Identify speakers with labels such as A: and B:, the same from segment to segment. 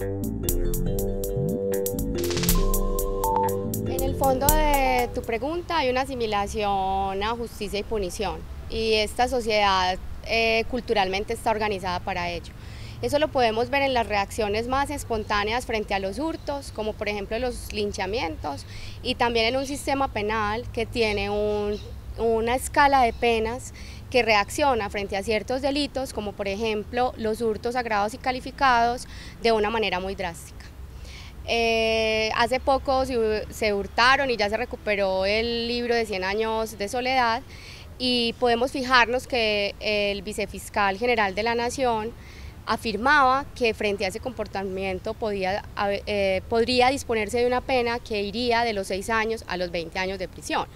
A: En el fondo de tu pregunta hay una asimilación a justicia y punición y esta sociedad eh, culturalmente está organizada para ello. Eso lo podemos ver en las reacciones más espontáneas frente a los hurtos, como por ejemplo los linchamientos, y también en un sistema penal que tiene una escala de penas que reacciona frente a ciertos delitos, como por ejemplo los hurtos agravados y calificados, de una manera muy drástica. Eh, hace poco se, hurtaron y ya se recuperó el libro de 100 años de soledad y podemos fijarnos que el vicefiscal general de la Nación afirmaba que frente a ese comportamiento podía, eh, podría disponerse de una pena que iría de los 6 años a los 20 años de prisión.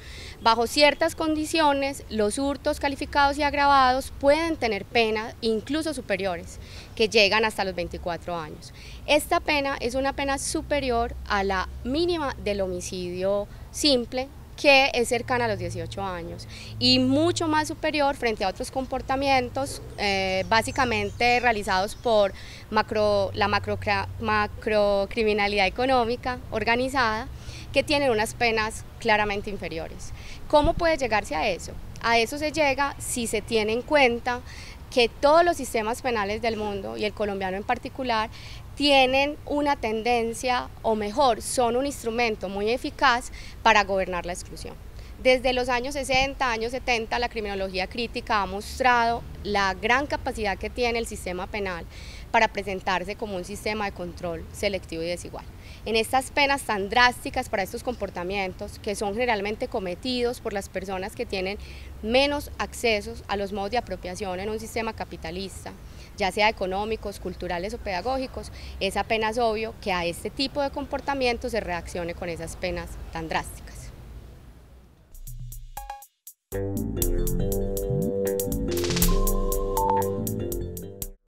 A: Bajo ciertas condiciones, los hurtos calificados y agravados pueden tener penas incluso superiores, que llegan hasta los 24 años. Esta pena es una pena superior a la mínima del homicidio simple que es cercana a los 18 años y mucho más superior frente a otros comportamientos eh, básicamente realizados por macro, la macro, macrocriminalidad económica organizada que tienen unas penas claramente inferiores. ¿Cómo puede llegarse a eso? A eso se llega si se tiene en cuenta que todos los sistemas penales del mundo, y el colombiano en particular, tienen una tendencia, o mejor, son un instrumento muy eficaz para gobernar la exclusión. Desde los años 60, años 70, la criminología crítica ha mostrado la gran capacidad que tiene el sistema penal para presentarse como un sistema de control selectivo y desigual. En estas penas tan drásticas para estos comportamientos, que son generalmente cometidos por las personas que tienen menos accesos a los modos de apropiación en un sistema capitalista, ya sea económicos, culturales o pedagógicos, es apenas obvio que a este tipo de comportamientos se reaccione con esas penas tan drásticas. Thank you.